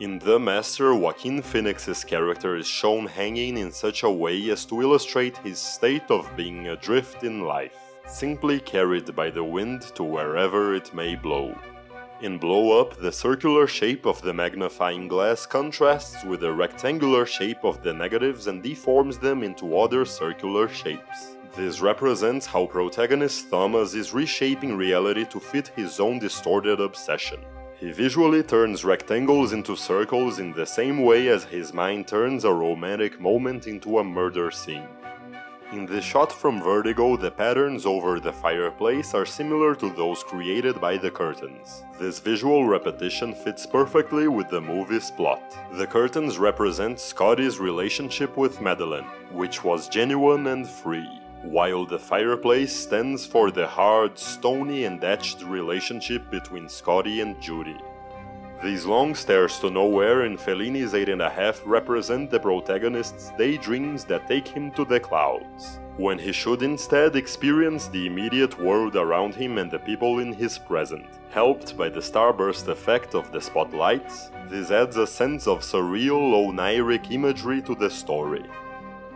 In The Master, Joaquin Phoenix's character is shown hanging in such a way as to illustrate his state of being adrift in life, simply carried by the wind to wherever it may blow. In Blow Up, the circular shape of the magnifying glass contrasts with the rectangular shape of the negatives and deforms them into other circular shapes. This represents how protagonist Thomas is reshaping reality to fit his own distorted obsession. He visually turns rectangles into circles in the same way as his mind turns a romantic moment into a murder scene. In the shot from Vertigo, the patterns over the fireplace are similar to those created by the curtains. This visual repetition fits perfectly with the movie's plot. The curtains represent Scotty's relationship with Madeleine, which was genuine and free, while the fireplace stands for the hard, stony and etched relationship between Scotty and Judy. These long stairs to nowhere in Fellini's 8.5 represent the protagonist's daydreams that take him to the clouds, when he should instead experience the immediate world around him and the people in his present. Helped by the starburst effect of the spotlights, this adds a sense of surreal, oniric imagery to the story.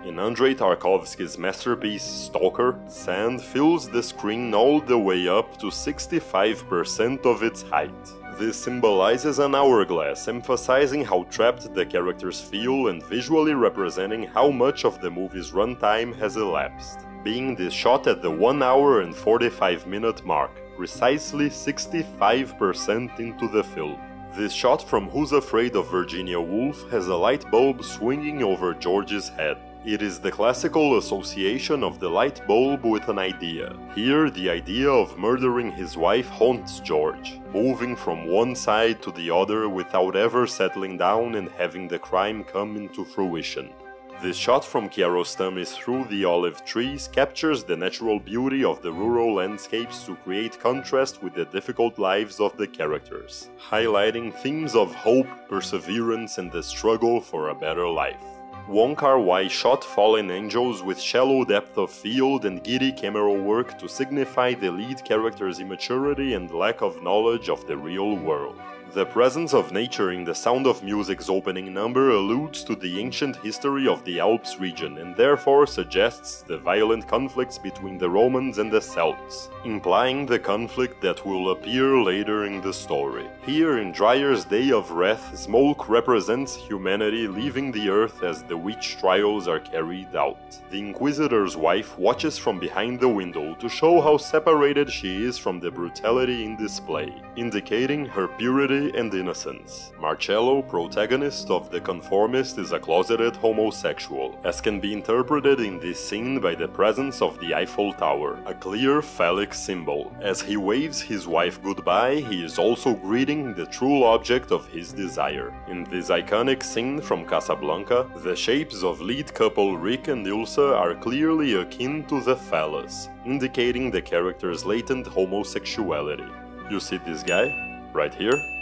In Andrei Tarkovsky's masterpiece Stalker, sand fills the screen all the way up to 65% of its height. This symbolizes an hourglass, emphasizing how trapped the characters feel and visually representing how much of the movie's runtime has elapsed, being this shot at the 1 hour and 45 minute mark, precisely 65% into the film. This shot from Who's Afraid of Virginia Woolf has a light bulb swinging over George's head. It is the classical association of the light bulb with an idea. Here, the idea of murdering his wife haunts George, moving from one side to the other without ever settling down and having the crime come into fruition. This shot from Kiarostami's Through the Olive Trees captures the natural beauty of the rural landscapes to create contrast with the difficult lives of the characters, highlighting themes of hope, perseverance, and the struggle for a better life. Wong Kar Wai shot Fallen Angels with shallow depth of field and giddy camera work to signify the lead character's immaturity and lack of knowledge of the real world. The presence of nature in the Sound of Music's opening number alludes to the ancient history of the Alps region and therefore suggests the violent conflicts between the Romans and the Celts, implying the conflict that will appear later in the story. Here in Dreyer's Day of Wrath, smoke represents humanity leaving the earth as the witch trials are carried out. The Inquisitor's wife watches from behind the window to show how separated she is from the brutality in display, indicating her purity and innocence. Marcello, protagonist of The Conformist, is a closeted homosexual, as can be interpreted in this scene by the presence of the Eiffel Tower, a clear phallic symbol. As he waves his wife goodbye, he is also greeting the true object of his desire. In this iconic scene from Casablanca, the shapes of lead couple Rick and Ilsa are clearly akin to the phallus, indicating the character's latent homosexuality. You see this guy? Right here?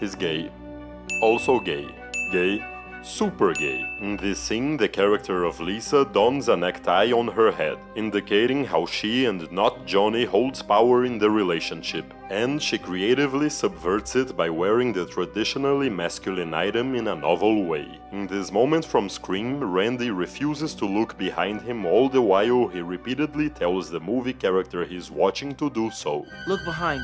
He's gay. Also gay. Gay. Super gay. In this scene, the character of Lisa dons a necktie on her head, indicating how she and not Johnny holds power in the relationship, and she creatively subverts it by wearing the traditionally masculine item in a novel way. In this moment from Scream, Randy refuses to look behind him all the while he repeatedly tells the movie character he's watching to do so. Look behind.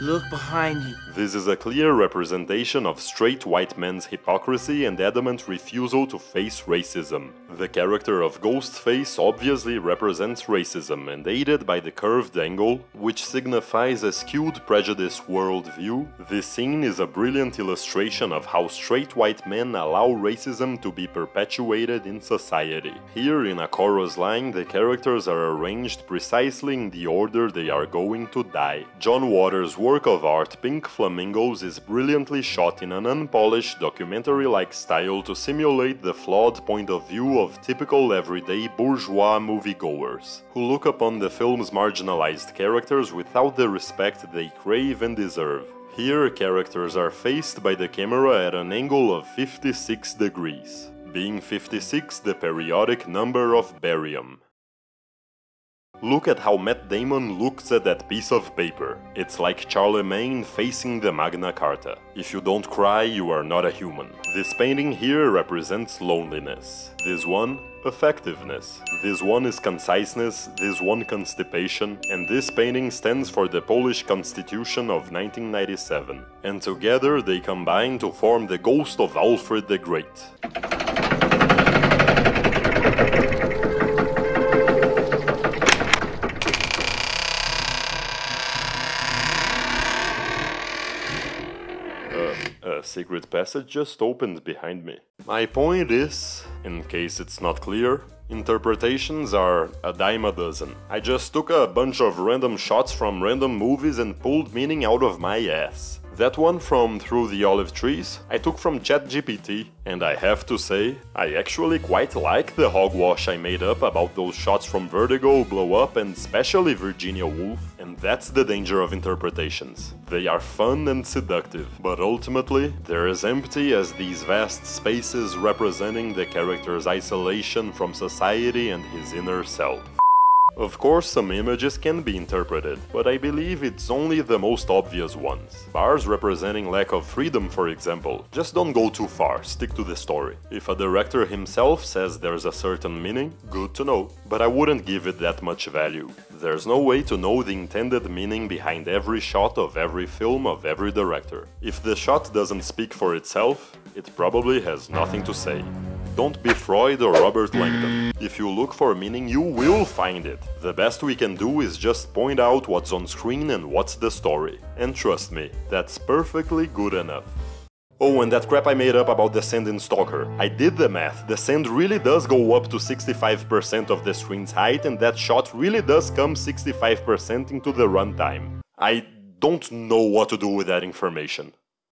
Look behind you. This is a clear representation of straight white men's hypocrisy and adamant refusal to face racism. The character of Ghostface obviously represents racism and aided by the curved angle, which signifies a skewed prejudice worldview, this scene is a brilliant illustration of how straight white men allow racism to be perpetuated in society. Here in a chorus line, the characters are arranged precisely in the order they are going to die. John Waters' of art, Pink Flamingos, is brilliantly shot in an unpolished documentary-like style to simulate the flawed point of view of typical everyday bourgeois moviegoers, who look upon the film's marginalized characters without the respect they crave and deserve. Here, characters are faced by the camera at an angle of 56 degrees, being 56 the periodic number of barium. Look at how Matt Damon looks at that piece of paper. It's like Charlemagne facing the Magna Carta. If you don't cry, you are not a human. This painting here represents loneliness. This one, effectiveness. This one is conciseness, this one constipation, and this painting stands for the Polish Constitution of 1997. And together they combine to form the ghost of Alfred the Great. A secret passage just opened behind me. My point is, in case it's not clear, interpretations are a dime a dozen. I just took a bunch of random shots from random movies and pulled meaning out of my ass. That one from Through the Olive Trees I took from ChatGPT, and I have to say, I actually quite like the hogwash I made up about those shots from Vertigo, Blow Up, and especially Virginia Woolf, that's the danger of interpretations. They are fun and seductive, but ultimately, they're as empty as these vast spaces representing the character's isolation from society and his inner self. Of course, some images can be interpreted, but I believe it's only the most obvious ones. Bars representing lack of freedom, for example. Just don't go too far, stick to the story. If a director himself says there's a certain meaning, good to know, but I wouldn't give it that much value. There's no way to know the intended meaning behind every shot of every film of every director. If the shot doesn't speak for itself, it probably has nothing to say. Don't be Freud or Robert Langdon. If you look for meaning, you will find it. The best we can do is just point out what's on screen and what's the story. And trust me, that's perfectly good enough. Oh, and that crap I made up about the sand in Stalker. I did the math. The sand really does go up to 65% of the screen's height, and that shot really does come 65% into the runtime. I don't know what to do with that information.